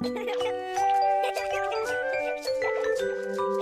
Thank you.